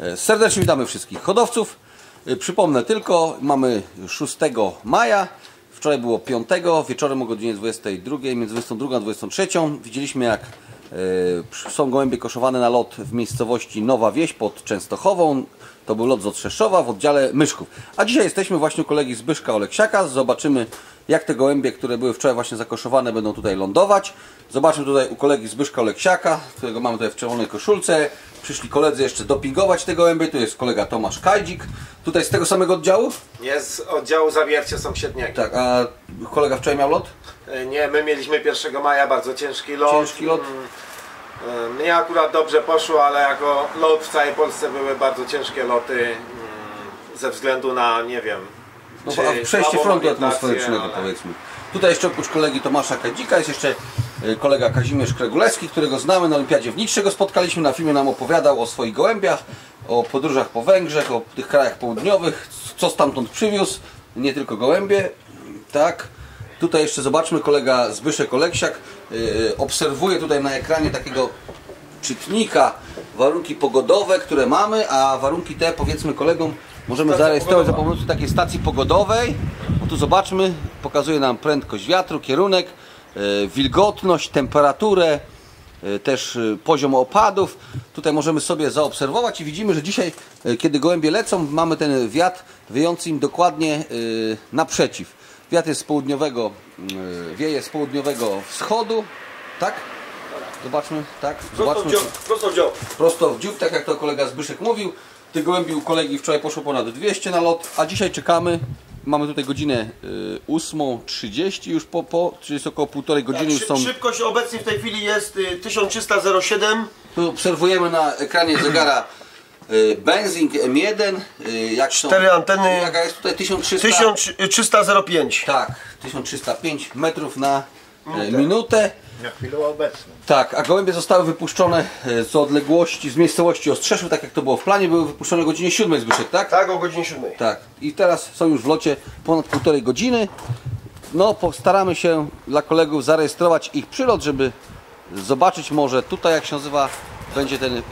E, Serdecznie witamy wszystkich hodowców. E, Przypomnę tylko, mamy 6 maja, wczoraj było 5, wieczorem o godzinie 22, między 22 a 23 widzieliśmy jak e, są gołębie koszowane na lot w miejscowości Nowa Wieś pod Częstochową. To był lot z Otrzeszowa w oddziale Myszków. A dzisiaj jesteśmy właśnie u kolegi Zbyszka Oleksiaka. Zobaczymy jak te gołębie, które były wczoraj właśnie zakoszowane będą tutaj lądować. Zobaczmy tutaj u kolegi Zbyszka Oleksiaka, którego mamy tutaj w czerwonej koszulce. Przyszli koledzy jeszcze dopingować te gołębie. Tu jest kolega Tomasz Kajdzik. Tutaj z tego samego oddziału? Nie z oddziału zawiercia sąsiedniego. Tak, a kolega wczoraj miał lot? E, Nie, my mieliśmy 1 maja bardzo ciężki lot. Ciężki lot? Mm, e, Mnie akurat dobrze poszło, ale jako lot w całej Polsce były bardzo ciężkie loty mm, ze względu na, nie wiem, No, a przejście frontu atmosferycznego ale- powiedzmy. Tutaj jeszcze oprócz kolegi Tomasza Kadzika jest jeszcze kolega Kazimierz Kregulewski, którego znamy na Olimpiadzie w Nitrze go spotkaliśmy. Na filmie nam opowiadał o swoich gołębiach, o podróżach po Węgrzech, o tych krajach południowych, co stamtąd przywiózł, nie tylko gołębie. Tak. Tutaj jeszcze zobaczmy kolega Zbyszek Oleksiak y, obserwuje tutaj na ekranie takiego czytnika warunki pogodowe, które mamy, a warunki te powiedzmy kolegom możemy Stacja zarejestrować za pogodowa. pomocą takiej stacji pogodowej. O tu zobaczmy, pokazuje nam prędkość wiatru, kierunek, wilgotność, temperaturę, e, też e, poziom opadów. Tutaj możemy sobie zaobserwować i widzimy, że dzisiaj, e, kiedy gołębie lecą, mamy ten wiatr wyjący im dokładnie e, naprzeciw. Wiatr jest z południowego, e, wieje z południowego wschodu, tak? Zobaczmy, tak? Zobaczmy, czy- prosto dział. prosto w dziób, tak jak to kolega Zbyszek mówił. Tych gołębi u kolegi wczoraj poszło ponad 200 na lot, a dzisiaj czekamy. Mamy tutaj godzinę y, 8.30 już po, po, czyli jest około półtorej godziny już są. Szybkość obecnie w tej chwili jest y, 1307. Tu obserwujemy na ekranie zegara y, Benzing M1. Y, jak są, Cztery anteny. Jaka jest tutaj 1300? 1305. Tak, 1305 metrów na y, minutę. Na chwilę obecną. Tak, a gołębie zostały wypuszczone e, z odległości, z miejscowości Ostrzeszów, tak jak to było w planie, były wypuszczone o godzinie 7 Zbyszek, tak? Tak, o godzinie 7. Tak. I teraz są już w locie ponad półtorej godziny. No, postaramy się dla kolegów zarejestrować ich przylot, żeby zobaczyć może tutaj, jak się nazywa, będzie ten y,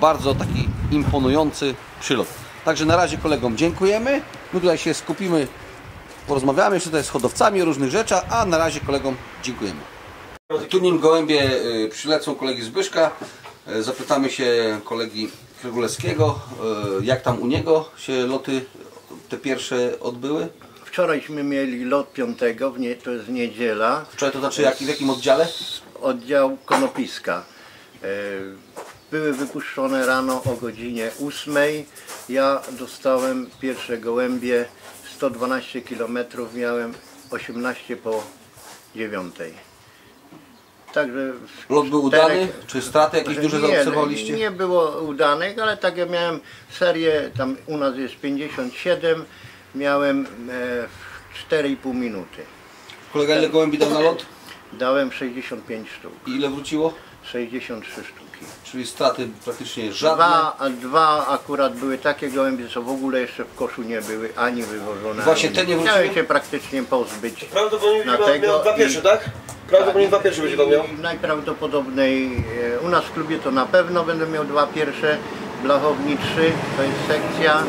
bardzo taki imponujący przylot. Także na razie kolegom dziękujemy. My tutaj się skupimy, porozmawiamy jeszcze tutaj z hodowcami o różnych rzeczach, a na razie kolegom dziękujemy. Tu nim gołębie y, przylecą kolegi Zbyszka, y, zapytamy się kolegi Krygulewskiego, y, jak tam u niego się loty te pierwsze odbyły. Wczorajśmy mieli lot piątego, w nie, to jest niedziela, Wczoraj to znaczy jak, w jakim oddziale? oddział Konopiska. E, Były wypuszczone rano o godzinie 8. Ja dostałem pierwsze gołębie 112 km, miałem 18 po 9. Także Lot był czterech- udany? Czy straty jakieś duże nie, zaobserwowaliście? Nie było udanych, ale tak ja miałem serię, tam u nas jest 57, miałem e, 4,5 minuty. Kolega ile gołębi dał na lot? Dałem 65 sztuk, I ile wróciło? 63 sztuki. Czyli straty praktycznie żadne. Dwa, dwa akurat były takie gołębie, co w ogóle jeszcze w koszu nie były ani wywożone. Właśnie ani te nie Chciałem wróciły? się praktycznie pozbyć. Prawdopodobnie Na miał, tego miał dwa pierwsze, tak? Prawdopodobnie dwa pierwsze będzie to miał. Najprawdopodobniej e, u nas w klubie to na pewno będę miał dwa pierwsze, Blachowni trzy, to jest sekcja,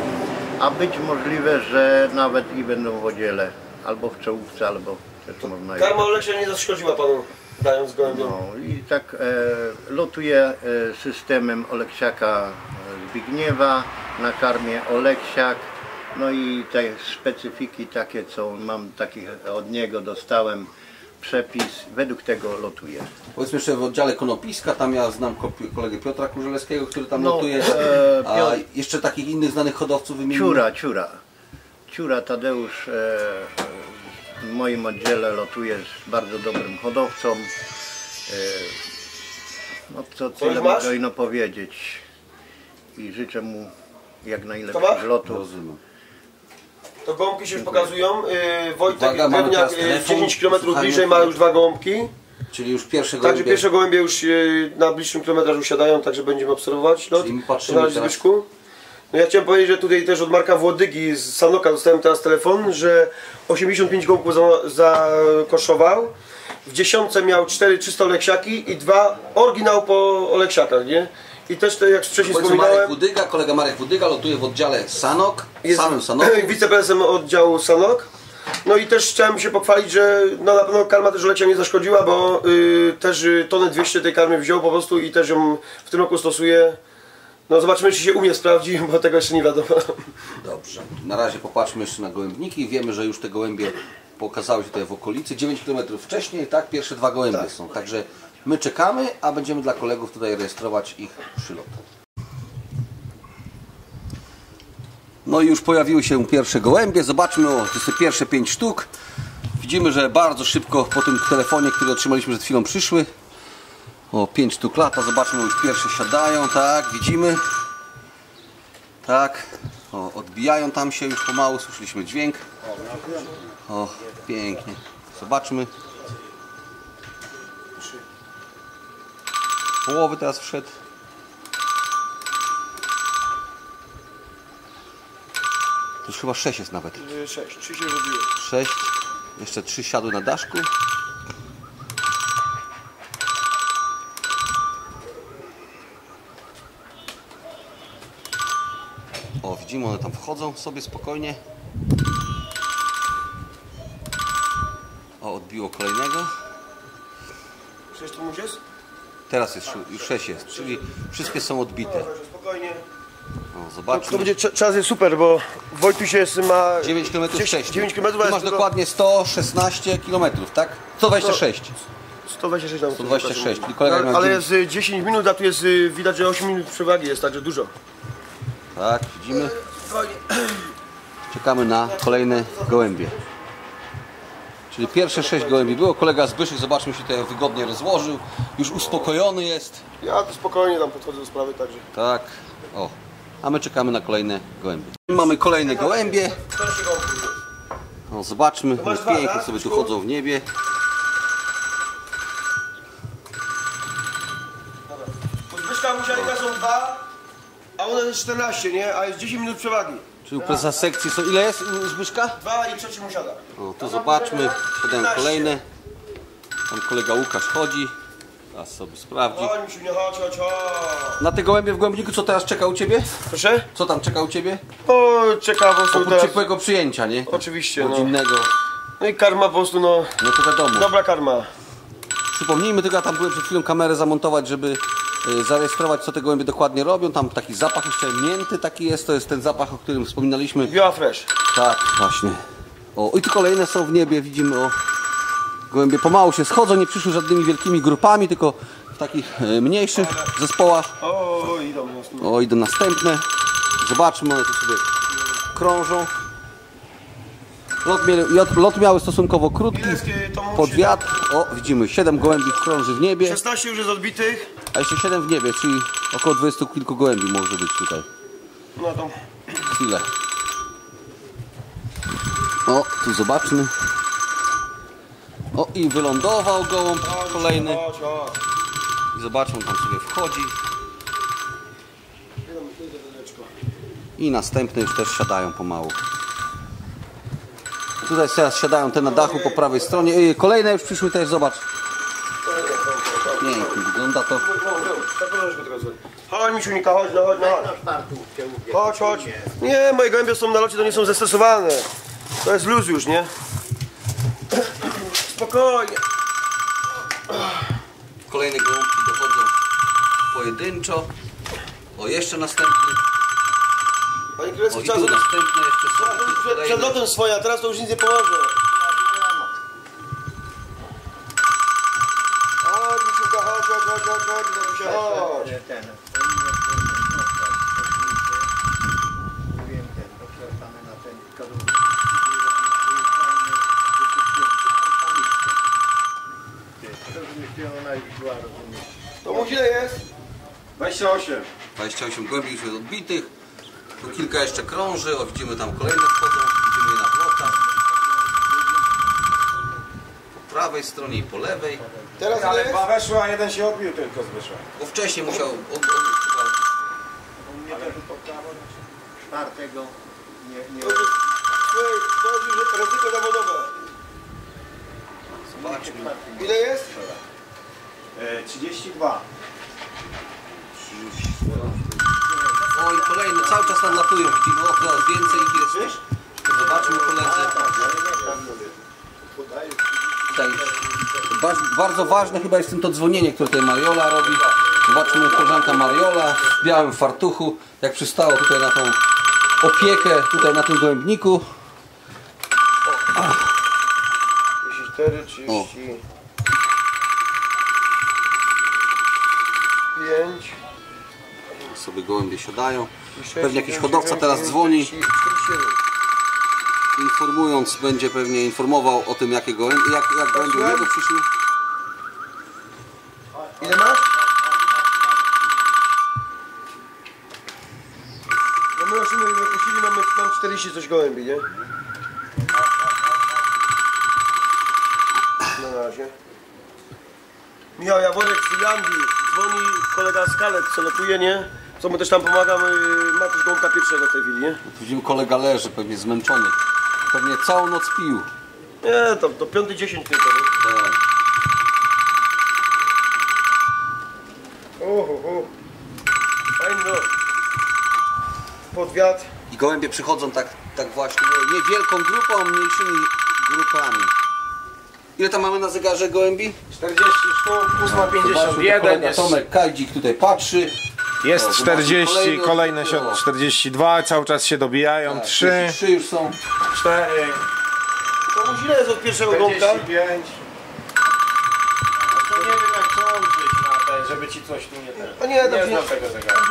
a być możliwe, że nawet i będą w oddziele, albo w czołówce, albo też można Karma Oleksia nie zaszkodziła panu, dając gołębiom. No i tak e, lotuję e, systemem Oleksiaka e, Zbigniewa, na karmie Oleksiak, no i te specyfiki takie, co mam takich od niego dostałem przepis, według tego lotuję. Powiedzmy jeszcze w oddziale Konopiska, tam ja znam kolegę Piotra Kurzelewskiego, który tam No, lotuje. e, A jeszcze takich innych znanych hodowców wymienił. Ciura, ciura. Ciura Tadeusz e, w moim oddziale lotuje z bardzo dobrym hodowcą. E, no co tyle mogę ino powiedzieć. I życzę mu jak najlepszych lotów. Rozumiem. To gołąbki się już pokazują. Yy, Wojtek Uwaga, Drewniak teraz yy, telefon. 10 km bliżej ma już dwa gołąbki. Czyli już pierwsze Także gołębie. pierwsze gołębie już yy, na bliższym kilometrażu siadają, także będziemy obserwować lot. Czyli my patrzymy Na razie, teraz. Zbyszku. No ja chciałem powiedzieć, że tutaj też od Marka Włodygi z Sanoka dostałem teraz telefon, że 85 gołąbków za- zakoszował. W dziesiątce miał 4 czyste oleksiaki i dwa oryginał po oleksiakach, nie? I też to, jak wcześniej Powiedzmy Marek wspominałem, Wudyga, kolega Marek Wudyga lotuje w oddziale Sanok, jest samym Sanoku. wiceprezesem oddziału Sanok. No i też chciałem się pochwalić, że no na pewno karma też Oleksia nie zaszkodziła, bo y, też y, tonę 200 tej karmy wziął po prostu i też ją w tym roku stosuje. No zobaczymy, czy się u mnie sprawdzi, bo tego jeszcze nie wiadomo. Dobrze. Na razie popatrzmy jeszcze na gołębniki. Wiemy, że już te gołębie pokazały się tutaj w okolicy. 9 km wcześniej, tak? Pierwsze dwa gołębie są. Także my czekamy, a będziemy dla kolegów tutaj rejestrować ich przylot. No i już pojawiły się pierwsze gołębie. Zobaczmy, o, to jest te pierwsze 5 sztuk. Widzimy, że bardzo szybko po tym telefonie, który otrzymaliśmy przed chwilą przyszły. O, 5 sztuk lata. Zobaczmy, już pierwsze siadają, tak, widzimy. Tak, o, odbijają tam się już pomału, słyszeliśmy dźwięk. O, pięknie. Zobaczmy. Połowy teraz wszedł. To już chyba 6 jest nawet. 6, 3 się robiło. 6. Jeszcze 3 siadły na daszku. Widzimy, one tam wchodzą sobie spokojnie. O, odbiło kolejnego. 6 tu już jest? Teraz jest, już 6 jest, czyli wszystkie są odbite. Spokojnie. O, To zobaczmy. będzie cza- czas jest super, bo Wojtuś jest ma 9 km wcześniej. 9 km, Ty masz dokładnie 116 km, tak? 126. 126 tam 126, czyli kolega ale, ale jest y, 10 minut, a tu jest y, widać, że 8 minut przewagi jest, także dużo. Tak, widzimy. Czekamy na kolejne gołębie. Czyli pierwsze 6 gołębi było. Kolega Zbyszek, zobaczmy, się tutaj wygodnie rozłożył. Już uspokojony jest. Ja tu spokojnie tam podchodzę do sprawy, także. Tak. O. A my czekamy na kolejne gołębie. Mamy kolejne gołębie. O, zobaczmy, pięknie sobie tu chodzą w niebie. 14, nie? A jest 10 minut przewagi. Czyli u prezesa sekcji są... Ile jest u Zbyszka? Dwa i trzeci musiada. O, tu zobaczmy. Siadają kolejne. Tam kolega Łukasz chodzi. Teraz sobie sprawdzi. Chodź, nie chodź, chodź, chodź. Na te gołębie w Głębniku co teraz czeka u Ciebie? Proszę? Co tam czeka u Ciebie? O, czeka po prostu Oprócz teraz. ciepłego przyjęcia, nie? Oczywiście, no. Godzinnego. No i karma po prostu, no. No to wiadomo. Dobra karma. Przypomnijmy tylko, ja tam byłem przed chwilą kamerę zamontować, żeby zarejestrować co te gołębie dokładnie robią. Tam taki zapach jeszcze mięty taki jest, to jest ten zapach, o którym wspominaliśmy. Viola Fresh. Tak, właśnie. O, i tu kolejne są w niebie, widzimy o. Gołębie pomału się schodzą, nie przyszły żadnymi wielkimi grupami, tylko w takich y, mniejszych zespołach. O, idą mocno. O, idą następne. Zobaczmy, one tu sobie krążą. Lot, mieli, lot- miały stosunkowo krótki. Y, Pod wiatr. O, widzimy, 7 gołębi krąży w niebie. 16 już jest odbitych. A jeszcze 7 w niebie, czyli około 20 kilku gołębi może być tutaj. No to. Chwilę. O, tu zobaczmy. O, i wylądował gołąb kolejny. I zobaczmy, tam sobie wchodzi. I następne już też siadają pomału. Tutaj teraz siadają te na dachu po prawej stronie. Ej, Kolejne już przyszły też, zobacz. Wygląda to. Chodź, Misiunika, chodź, no chodź, no chodź. Chodź, chodź. Nie, moje gołębie są na locie, to nie są zestresowane. To jest luz już, nie? Spokojnie. Kolejne gołąbki dochodzą pojedynczo. O, jeszcze następny. Panie O, Królewski, tu następne jeszcze są. Przed, lotem swoja, teraz to już nic nie pomoże. Ten, powinien być Wiem ten, poprzestanę na ten kierownik. Rozumiesz, gdzie ona już była, rozumiesz? To mu ile jest? 28. 28 głębi już jest odbitych. Tu kilka jeszcze krąży. O, widzimy tam kolejne wchodzą. Prawej stronie i po lewej. Teraz Ale jest? dwa weszło, a jeden się odbił tylko z wyszła. Bo wcześniej musiał... Od, od, Czwartego nie, nie To już, słuchaj, to już ryzyko zawodowe. zobaczmy. Ile jest? E, 32. 30. O i kolejne, cały czas nadlatują. Widzimy, o coraz więcej ich jest. Zobaczmy koledzy. Tutaj ba- bardzo ważne chyba jest to dzwonienie, które tutaj Mariola robi. Zobaczmy koleżanka Mariola w białym fartuchu, jak przystało tutaj na tą opiekę, tutaj na tym gołębniku. 34, 35. Sobie gołębie siadają. Pewnie jakiś hodowca teraz dzwoni, informując, będzie pewnie informował o tym, jakie gołębie, jak, jak gołębie u niego przyszły. Ile masz? No my maszyny wypuścili, mamy mam 40 coś gołębi, nie? Na razie. Michał Jaworek z Finlandii, dzwoni kolega z Kalet, co lotuje, nie? Co mu też tam pomagam, yy, ma też gołąbka pierwszego w tej chwili, nie? Widzimy kolega leży, pewnie zmęczony. Pewnie całą noc pił. Nie, to, to piąty dziesięć tylko, nie? Tak. Uhu, uhu. Fajny no. Pod wiatr. I gołębie przychodzą tak, tak właśnie, nie- niewielką grupą, a mniejszymi grupami. Ile tam mamy na zegarze gołębi? 40 sztuk, 8,51 kolega jest. Tomek Kajdzik tutaj patrzy. Jest O, zobaczmy 40, kolejny. kolejne siod- 42, cały czas się dobijają. 3, Trzy już są. 4, To mu źle jest od pierwszego gąbka. 45. To nie wiem jak przełączyć na ten, żeby ci coś tu nie ten. A nie, tam Nie się znam tego zegara. nie?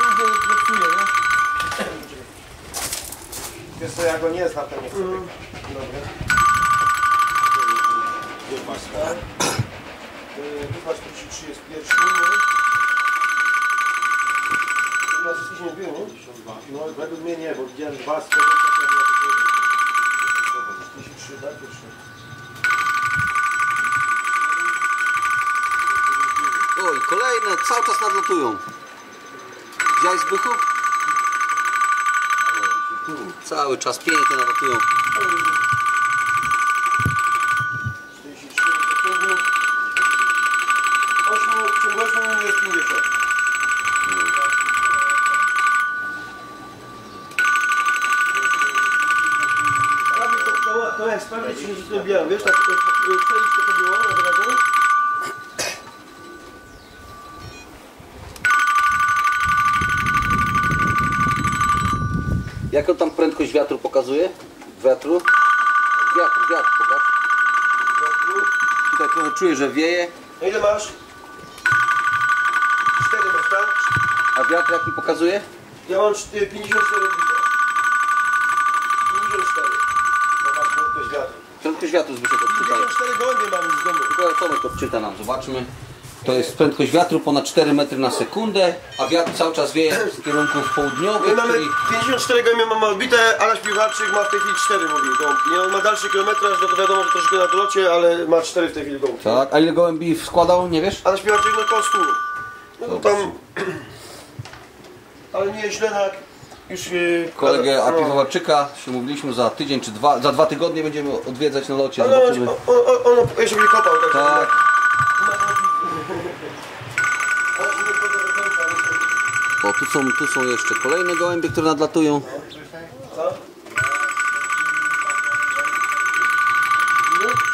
Wiesz co, ja go nie znam, to nie chcę tego. Dobra. Chyba 43 jest pierwszy, no. Nas jesteśmy dwie, nie? No według mnie nie, bo widziałem dwa z 43, tak? Pierwszy. Oj, kolejne, cały czas nadlatują. Widziałeś Zbychu? Cały czas pięknie nadlatują. Zrobiłem, wiesz, tak przejść to to było, na razie. Jaką tam prędkość wiatru pokazuje? Wiatru? Wiatr, wiatr, pokaż. Tutaj trochę czuję, że wieje. No ile masz? 4 masz, tak? A wiatr jaki pokazuje? Ja mam czty- 54 odbite. 54. Prędkość wiatru Zbyszek odczytaj. 54 gołębie mam z domu. Tylko Tomek odczyta nam, zobaczmy. To jest prędkość wiatru ponad 4 metry na sekundę, a wiatr cały czas wieje z kierunków My południowych, mamy czyli 54 gołębie mamy odbite, Adaś Piłkarczyk ma w tej chwili 4 mówi gąbki. Nie, on ma dalszy kilometraż, no to wiadomo, że troszkę na dolocie, ale ma 4 w tej chwili gąbki. Tak, a ile gołębi składał, nie wiesz? Adaś Piłkarczyk no koło 100. No to tam... Ale nie źle na... Już... Yy, Kolegę no. Apiwowarczyka się mówiliśmy za tydzień czy dwa, za dwa tygodnie będziemy odwiedzać na locie, Ale on, on, on, jeszcze mnie kopał, tak? Tak, o tu są, tu są jeszcze kolejne gołębie, które nadlatują.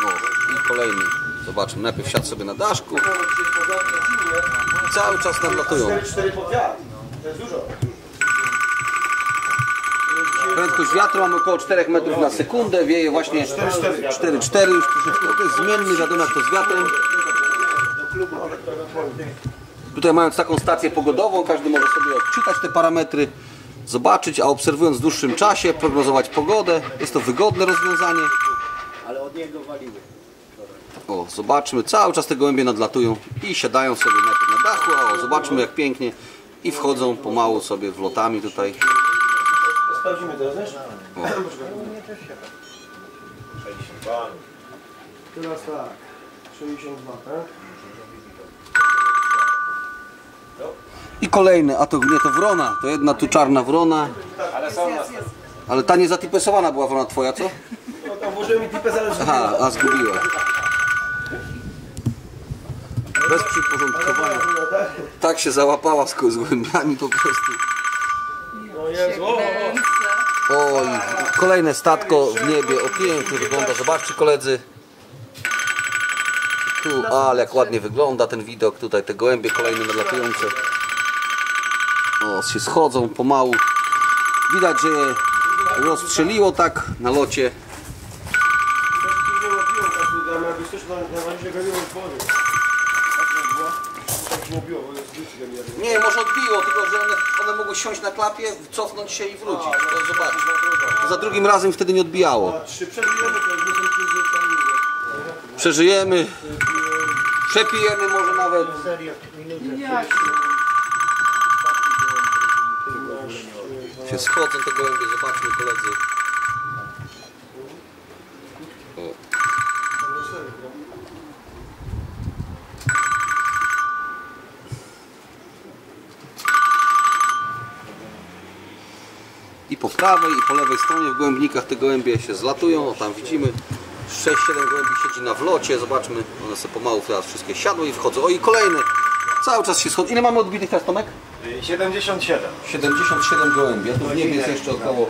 O, i kolejny. Zobaczmy, najpierw siadł sobie na daszku i cały czas nadlatują. 4 pod wiatr. To jest dużo. Prędkość wiatru mamy około 4 metrów na sekundę, wieje właśnie 4,4 już troszeczkę, to jest zmienny, wiadomo jak to z wiatrem. Tutaj mając taką stację pogodową, każdy może sobie odczytać te parametry, zobaczyć, a obserwując w dłuższym czasie, prognozować pogodę. Jest to wygodne rozwiązanie. Ale od niego waliły. O, zobaczmy, cały czas te gołębie nadlatują i siadają sobie najpierw na dachu, o, zobaczmy jak pięknie i wchodzą pomału sobie wlotami tutaj. Sprawdzimy teraz, wiesz? Teraz tak. 62, tak? I kolejny, a to nie to wrona, to jedna tu czarna wrona. Ale są nas. Ale ta niezatypesowana była wrona twoja, co? No tam włożyłem mi tipę zależy. Aha, a zgubiła. Bez przyporządkowania. tak? Tak się załapała z, z głębiami po prostu. No o. Oj, kolejne statko w niebie, o pięknie wygląda, zobaczcie koledzy. Tu, ale jak ładnie wygląda ten widok, tutaj te gołębie kolejne nadlatujące. O, się schodzą pomału. Widać, że je rozstrzeliło tak na locie. Nie, może odbiło, tylko że one, one mogły siąść na klapie, cofnąć się i wrócić. To zobacz. Za drugim razem wtedy nie odbijało. Przeżyjemy, przepijemy może nawet. Się schodzą te gołębie, zobaczmy koledzy. Prawej i po lewej stronie w gołębnikach te gołębie się zlatują, o tam widzimy 6-7 gołębi siedzi na wlocie, zobaczmy, one sobie pomału teraz wszystkie siadły i wchodzą. O i kolejne, cały czas się schodzą. Ile mamy odbitych teraz Tomek? Y, 77. 77 gołębi, a tu w niebie jest jeszcze około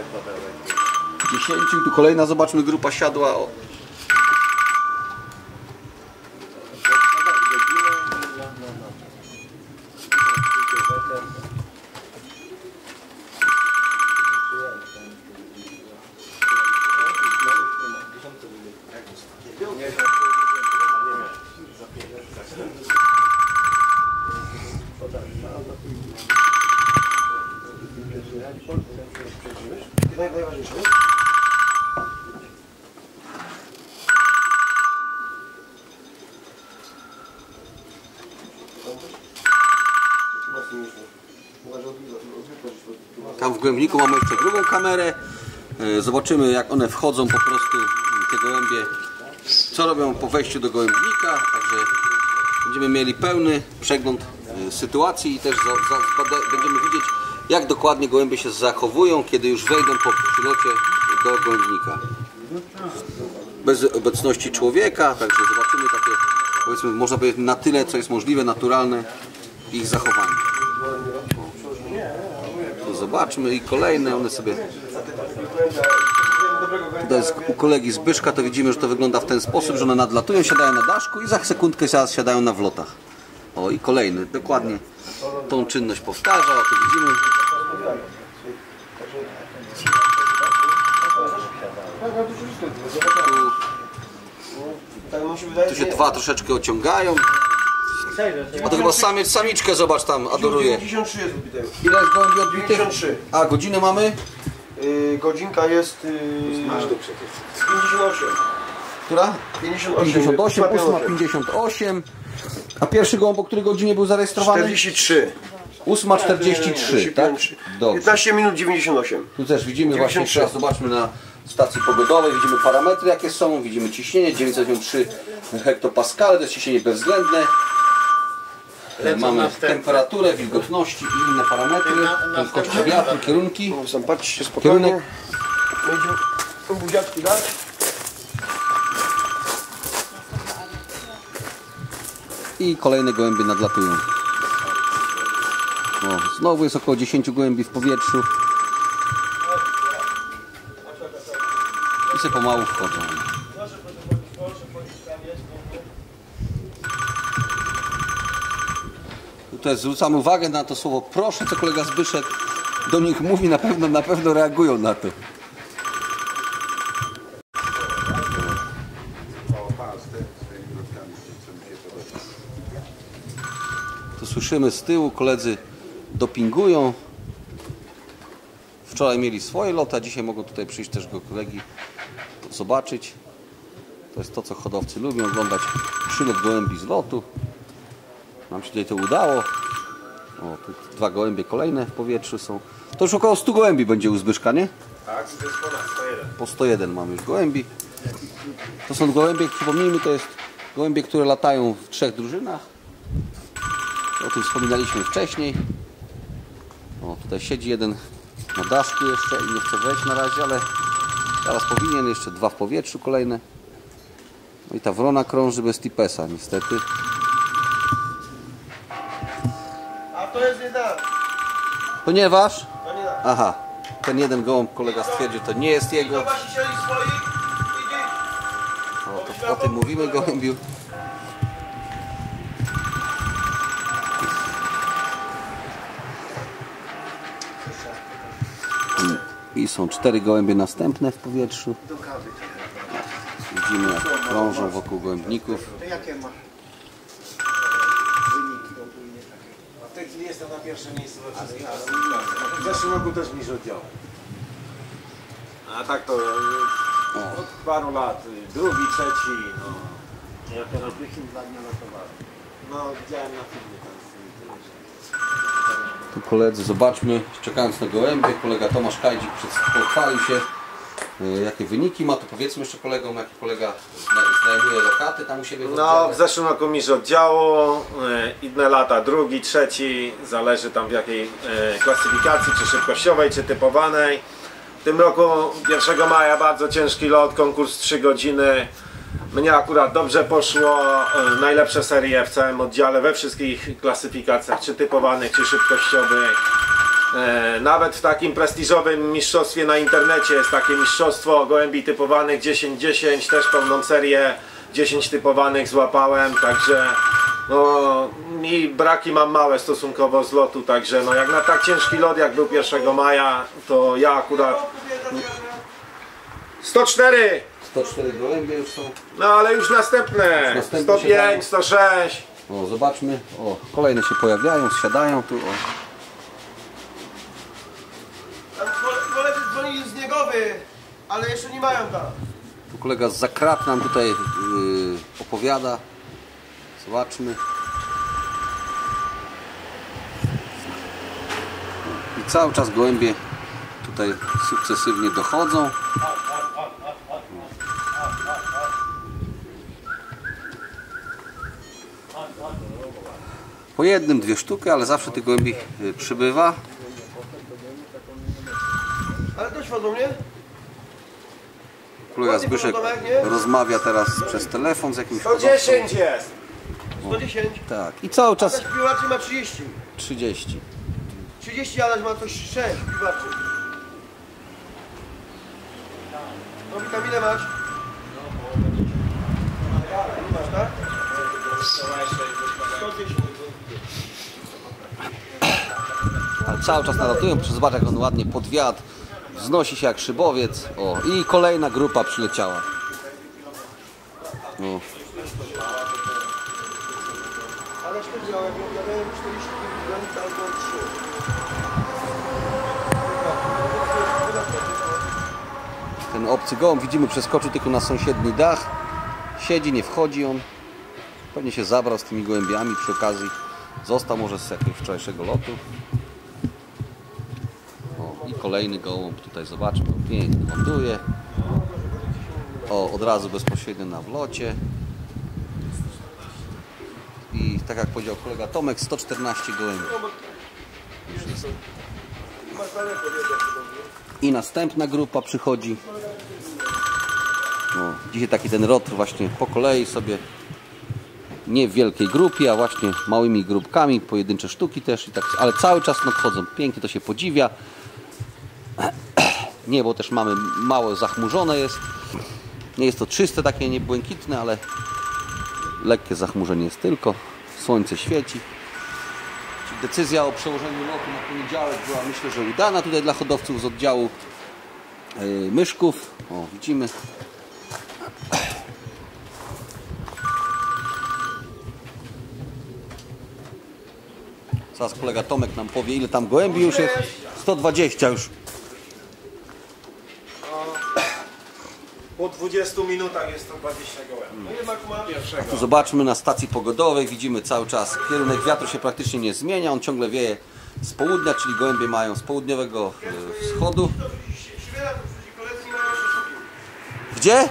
10 i tu kolejna, zobaczmy, grupa siadła. O. Głębniku mamy jeszcze drugą kamerę. E, Zobaczymy jak one wchodzą po prostu te gołębie, co robią po wejściu do gołębnika. Także będziemy mieli pełny przegląd e, sytuacji i też za, za, będziemy widzieć jak dokładnie gołębie się zachowują, kiedy już wejdą po przylocie do gołębnika. Bez obecności człowieka, także zobaczymy takie, powiedzmy, można powiedzieć na tyle, co jest możliwe, naturalne ich zachowanie. Zobaczmy i kolejne, one sobie to jest u kolegi Zbyszka, to widzimy, że to wygląda w ten sposób, że one nadlatują, siadają na daszku i za sekundkę zaraz siadają na wlotach. O i kolejny, dokładnie tą czynność powtarza, o tu widzimy. Tu, się dwa troszeczkę ociągają. A to chyba samiec, samiczkę zobacz tam adoruje. 53 jest odbitego. Ile jest gołębi odbitych? 53. A godzinę mamy? Yy, godzinka jest... Yy, 58. Która? 58. 58, 8, Ósma 58. A pierwszy gołąb o której godzinie był zarejestrowany? 43. 8.43, tak? Dobrze. 15 minut 98. Tu też widzimy właśnie, 93. teraz zobaczmy na stacji pogodowej, widzimy parametry jakie są, widzimy ciśnienie 993 hektopaskale, to jest ciśnienie bezwzględne. Lecą Mamy następne. temperaturę, wilgotności i inne parametry, prędkości wiatru, kierunki. Sam patrzcie spokojnie. Kierunek. Buziaczki dać. i kolejne gołębie nadlatują. O, znowu jest około 10 gołębi w powietrzu. I się pomału wchodzą. Tutaj zwracamy uwagę na to słowo proszę, co kolega Zbyszek do nich mówi, na pewno, na pewno reagują na to. To słyszymy z tyłu, koledzy dopingują. Wczoraj mieli swoje loty, a dzisiaj mogą tutaj przyjść też go kolegi zobaczyć. To jest to, co hodowcy lubią, oglądać przylot gołębi z lotu. Nam się tutaj to udało. O, tu dwa gołębie kolejne w powietrzu są. To już około 100 gołębi będzie u Zbyszka, nie? Tak, to jest ponad 101. Po 101 mamy już gołębi. To są gołębie, przypomnijmy, to jest gołębie, które latają w trzech drużynach. O tym wspominaliśmy wcześniej. O, tutaj siedzi jeden na daszku jeszcze i nie chce wejść na razie, ale zaraz powinien. Jeszcze dwa w powietrzu kolejne. No i ta wrona krąży bez tipesa niestety. To jest nie tak. Ponieważ... To nie tak. Aha, ten jeden gołąb kolega stwierdził, to nie jest jego. O, to o tym mówimy gołębiu. I są cztery gołębie następne w powietrzu. Widzimy jak krążą wokół gołębników. Jestem na pierwszym miejscu we wszystkich. W zeszłym roku też mistrz oddziału. A tak to od paru lat. y, Drugi, trzeci, no. Ja teraz byśmy dwa dni lotowali. No widziałem na filmie tam. Tu koledzy, zobaczmy, czekając na gołębie, kolega Tomasz Kajdzik pochwalił się, jakie wyniki ma, to powiedzmy jeszcze kolegom, jaki kolega zna- znajduje lokaty tam u siebie w No w zeszłym roku mistrz oddziału, y, inne lata drugi, trzeci, zależy tam w jakiej y, klasyfikacji, czy szybkościowej, czy typowanej. W tym roku 1 maja bardzo ciężki lot, konkurs 3 godziny. Mnie akurat dobrze poszło, najlepsze serie w całym oddziale, we wszystkich klasyfikacjach, czy typowanych, czy szybkościowych. E, Nawet w takim prestiżowym mistrzostwie na internecie jest takie mistrzostwo gołębi typowanych 10-10, też pełną serię 10 typowanych złapałem, także no i braki mam małe stosunkowo z lotu, także no jak na tak ciężki lot jak był 1 maja, to ja akurat 104, 104 gołębie już są. no ale już następne, Następne siadają. 105, 106. O, zobaczmy, o, kolejne się pojawiają, siadają tu, o. Niegowy, ale jeszcze nie mają tam. Kolega z zakrat nam tutaj yy, opowiada. Zobaczmy. I cały czas gołębie tutaj sukcesywnie dochodzą. Po jednym, dwie sztuki, ale zawsze tych gołębi yy, przybywa. Ale dość wodą, nie? Kolega Zbyszek rozmawia teraz przez telefon z jakimś hodowcą. 110 jest. 110. Tak, i cały czas Adaś ma 30. 30. 30, Adaś ma coś 6 piłaczy. No witaminę masz? Masz, tak? 110. Ale cały czas nadatują, zobaczyć jak on ładnie pod wiatr wznosi się jak szybowiec. O, i kolejna grupa przyleciała. O, Adaś powiedział, jak ja miałem 40 granica albo 3. ten obcy gołąb widzimy przeskoczył tylko na sąsiedni dach. Siedzi, nie wchodzi on. Pewnie się zabrał z tymi gołębiami przy okazji. Został może z jakiegoś wczorajszego lotu. I kolejny gołąb tutaj zobaczmy. Pięknie ląduje. O, od razu bezpośrednio na wlocie. I tak jak powiedział kolega Tomek, 114 gołębi. I następna grupa przychodzi. No, dzisiaj taki ten rotr właśnie po kolei sobie nie w wielkiej grupie, a właśnie małymi grupkami, pojedyncze sztuki też i tak, ale cały czas nadchodzą. Pięknie to się podziwia. Niebo też mamy mało zachmurzone jest. Nie jest to czyste, takie niebłękitne, ale lekkie zachmurzenie jest tylko. Słońce świeci. Decyzja o przełożeniu lotu na poniedziałek była myślę, że udana tutaj dla hodowców z oddziału yy, myszków. O, widzimy. Zaraz kolega Tomek nam powie ile tam gołębi już jest. 120 już. Po 20 minutach jest to 20 gołem. Marku ma? Pierwszego. Tu zobaczmy na stacji pogodowej, widzimy cały czas kierunek wiatru się praktycznie nie zmienia, on ciągle wieje z południa, czyli gołębie mają z południowego e, wschodu. Gdzie?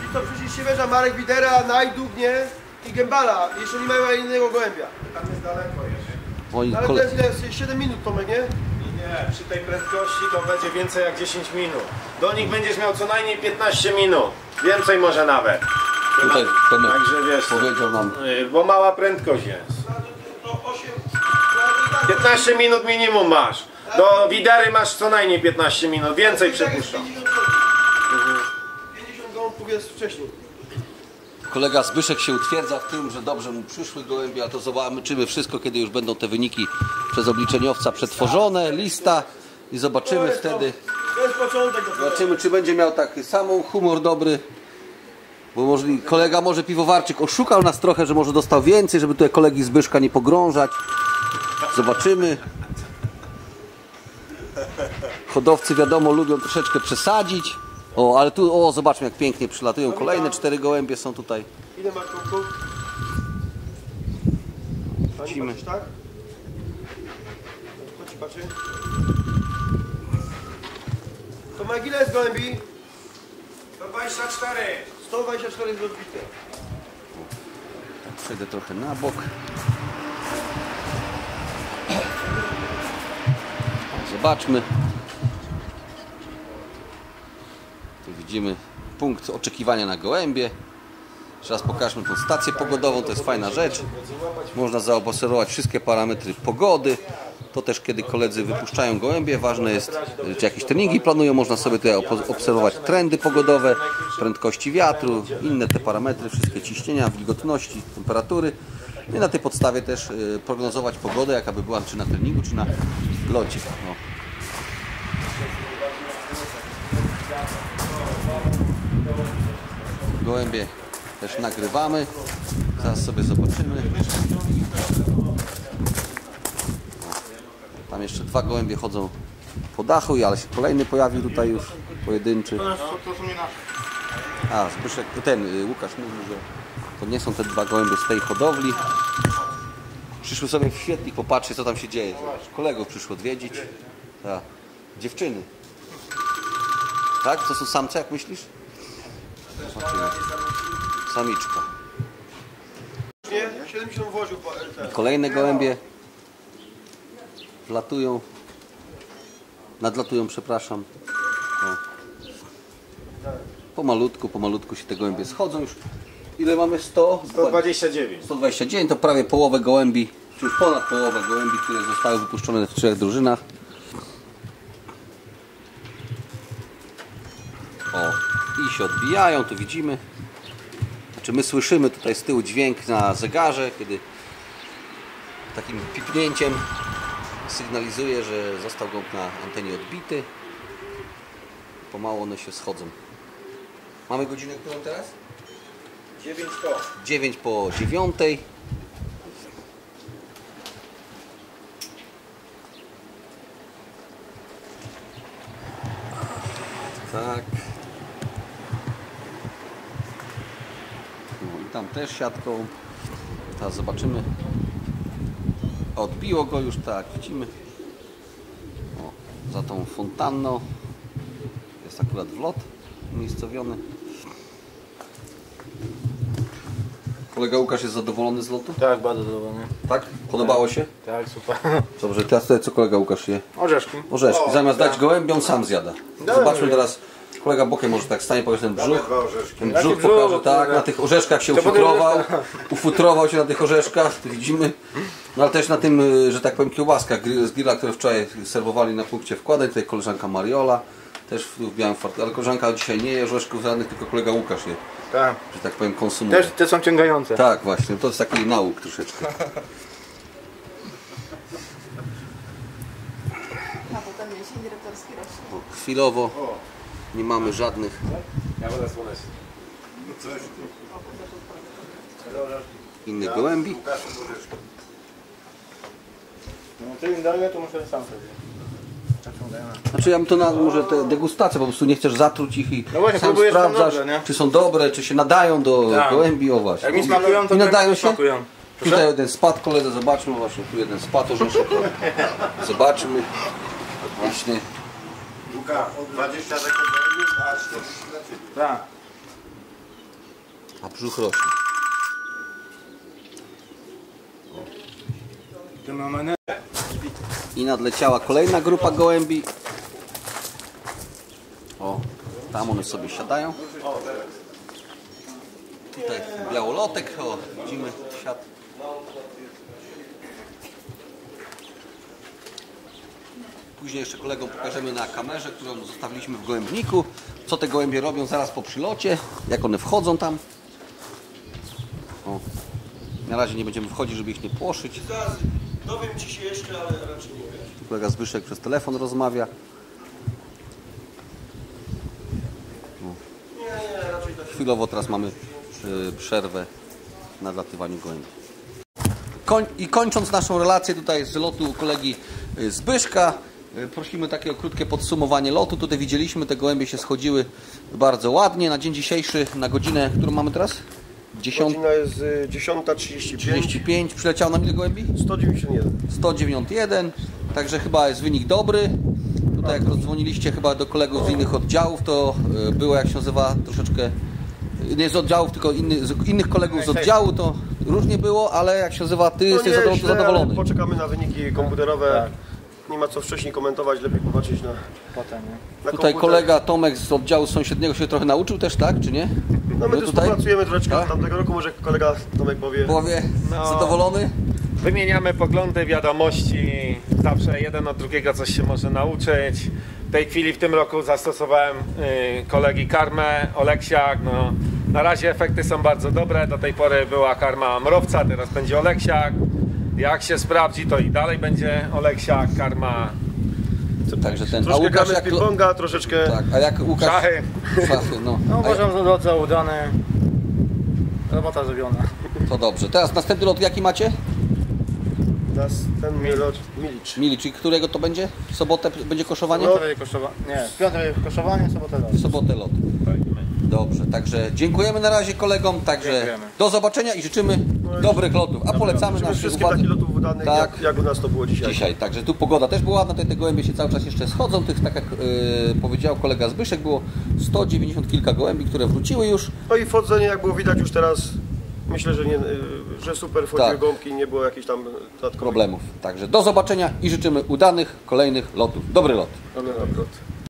Ci to przecież się wieża Marek Widera, Najduk, nie? I Gębala. Jeszcze nie mają innego gołębia. Tam jest daleko jeszcze. Oni Ale to kole... jest ile? Jest 7 minut Tomek, nie? Nie, przy tej prędkości to będzie więcej jak 10 minut. Do nich będziesz miał co najmniej 15 minut. Więcej może nawet. Tutaj Tomek Także wiesz, powiedział nam, y, bo mała prędkość jest. To 8. 15 minut minimum masz. Do widery masz co najmniej 15 minut, więcej przypuszczam. 50 gołąbków jest wcześniej. Kolega Zbyszek się utwierdza w tym, że dobrze mu przyszły gołębie, a to zobaczymy wszystko, kiedy już będą te wyniki przez obliczeniowca przetworzone, lista i zobaczymy wtedy, zobaczymy czy będzie miał taki samą humor dobry, bo może, kolega może piwowarczyk oszukał nas trochę, że może dostał więcej, żeby tutaj kolegi Zbyszka nie pogrążać. Zobaczymy. Hodowcy wiadomo lubią troszeczkę przesadzić. O, ale tu, o, zobaczmy jak pięknie przylatują. Kolejne cztery gołębie są tutaj. Ile masz kubków? Lecimy. Tak? Patrzy. To Mike, ile jest gołębi? 124. 124 jest rozbite. Przejdę trochę na bok. Zobaczmy. Tu widzimy punkt oczekiwania na gołębie. Jeszcze raz pokażmy tą stację pogodową, to jest fajna rzecz. Można zaobserwować wszystkie parametry pogody. To też kiedy koledzy wypuszczają gołębie, ważne jest, czy jakieś treningi planują, można sobie tutaj obserwować trendy pogodowe, prędkości wiatru, inne te parametry, wszystkie ciśnienia, wilgotności, temperatury. No I na tej podstawie też y, prognozować pogodę, jaka by była czy na treningu, czy na locie. No. Gołębie też nagrywamy. Zaraz sobie zobaczymy. Tam jeszcze dwa gołębie chodzą po dachu, ale się kolejny pojawił tutaj już, pojedynczy. A, Zbyszek, ten y, Łukasz mówił, że to nie są te dwa gołębie z tej hodowli. Przyszły sobie w świetlik popatrzeć, co tam się dzieje. Kolegów przyszło odwiedzić. Tak. Dziewczyny. Tak? To są samce, jak myślisz? Zobaczymy. Samiczka. Nie? 70 włożył po LT. Kolejne gołębie wlatują, nadlatują, przepraszam. O. Pomalutku, pomalutku się te gołębie schodzą już. Ile mamy? 100? 129. 129 to prawie połowę gołębi, czy już ponad połowę gołębi, które zostały wypuszczone w trzech drużynach. O, i się odbijają, tu widzimy. Znaczy my słyszymy tutaj z tyłu dźwięk na zegarze, kiedy takim pipnięciem sygnalizuje, że został go na antenie odbity. Pomału one się schodzą. Mamy godzinę którą teraz? 9 po. 9 po 9. Tak. No i tam też siatką. Teraz zobaczymy. Odbiło go już, tak, widzimy. O, za tą fontanną jest akurat wlot umiejscowiony. Kolega Łukasz jest zadowolony z lotu? Tak, bardzo zadowolony. Tak? Podobało się? Tak, super. Dobrze, teraz tutaj co kolega Łukasz je? Orzeszki. Orzeszki. Zamiast dać gołębiom, sam zjada. Zobaczmy teraz. Kolega bokiem może tak stanie, pokaże ten brzuch. Ten brzuch pokaże, tak, na tych orzeszkach się ufutrował. Ufutrował się na tych orzeszkach, widzimy. No ale też na tym, y, że tak powiem, kiełbaskach z grilla, które wczoraj serwowali na punkcie wkładek. Tutaj koleżanka Mariola, też w, białym fartuchu. Ale koleżanka dzisiaj nie je orzeszków żadnych, tylko kolega Łukasz je, Tak. że tak powiem, konsumuje. Też te są ciągające. Tak, właśnie, to jest taki nauk troszeczkę. A potem mięsień dyrektorski rośnie. Bo chwilowo nie mamy żadnych Ja będę słoneczny. innych gołębi. No to im daję, to muszę sam sobie. Znaczy ja bym to na może te degustacje, po prostu nie chcesz zatruć ich i No właśnie, sam próbujesz, czy są sprawdzasz, dobre, nie? czy są dobre, czy się nadają do Tak. gołębi, o właśnie. Jak mi smakują, to I nadają się? smakują. Tutaj jeden spadł koledze, zobaczmy właśnie, tu jeden spadł orzeszek. Zobaczmy. Właśnie. Luka, 20 sekund, a 40 na ciebie. Tak. A brzuch rośnie. Tu mamy ne- I nadleciała kolejna grupa gołębi. O, tam one sobie siadają. Tutaj białolotek, o, widzimy, siad. Później jeszcze kolegom pokażemy na kamerze, którą zostawiliśmy w gołębniku, co te gołębie robią zaraz po przylocie, jak one wchodzą tam. O. Na razie nie będziemy wchodzić, żeby ich nie płoszyć. Dowiem ci się jeszcze, ale raczej nie wiem. Kolega Zbyszek przez telefon rozmawia. Nie, nie, raczej tak. Chwilowo teraz mamy y, przerwę na latywaniu gołębi. Koń, I kończąc naszą relację tutaj z lotu kolegi y, Zbyszka, y, prosimy takie krótkie podsumowanie lotu. Tutaj widzieliśmy, te gołębie się schodziły bardzo ładnie. Na dzień dzisiejszy, na godzinę, którą mamy teraz? 10, Godzina jest y, 10.35. 35. Przyleciało nam ile gołębi? 191. 191, także chyba jest wynik dobry. Tutaj jak rozdzwoniliście chyba do kolegów z innych oddziałów, to y, było jak się nazywa troszeczkę, y, nie z oddziałów, tylko inny, z innych kolegów z oddziału, to różnie było, ale jak się nazywa, ty jesteś No nie, zadowolony, to źle, zadowolony. ale Poczekamy na wyniki komputerowe. Nie ma co wcześniej komentować, lepiej popatrzeć na, Potem, nie? na Tutaj komputer. kolega Tomek z oddziału sąsiedniego się trochę nauczył też, tak, czy nie? No my Wy tu tutaj? współpracujemy troszeczkę Tak? z tamtego roku, może kolega Tomek powie. Powie, No. zadowolony? Wymieniamy poglądy, wiadomości, zawsze jeden od drugiego coś się może nauczyć. W tej chwili w tym roku zastosowałem y, kolegi karmę, Oleksiak. No, na razie efekty są bardzo dobre. Do tej pory była karma mrowca, teraz będzie Oleksiak. Jak się sprawdzi, to i dalej będzie Oleksiak, karma Także ten, a Troszkę Łukasz gramy w jak... ping-ponga, troszeczkę... Tak, a jak Łukasz... szachy. Szachy, no. No A uważam, że lot za udany. Robota zrobiona. To dobrze. Teraz następny lot jaki macie? Nas, ten Milot, Milicz. Mili, czyli którego to będzie? W sobotę będzie koszowanie? Sobotę będzie kosztowanie. Nie, w piątek będzie kosztowanie, sobotę lot. W sobotę lot. Dobrze, także dziękujemy na razie kolegom, także Dziękujemy. do zobaczenia i życzymy dobrych lotów. A polecamy Życzymy naszych wszystkim takich lotów udanych, Tak. jak, jak u nas to było dzisiaj. dzisiaj. Także tu pogoda też była ładna, tutaj te gołębie się cały czas jeszcze schodzą. Tych, tak jak yy, powiedział kolega Zbyszek, było 190 kilka gołębi, które wróciły już. No i wchodzenie, jak było widać już teraz, myślę, że, nie, y, że super wchodziły Tak. gąbki, nie było jakichś tam dodatkowych Problemów. Także do zobaczenia i życzymy udanych kolejnych lotów. Dobry lot. Dobra, dobra.